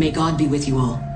May God be with you all.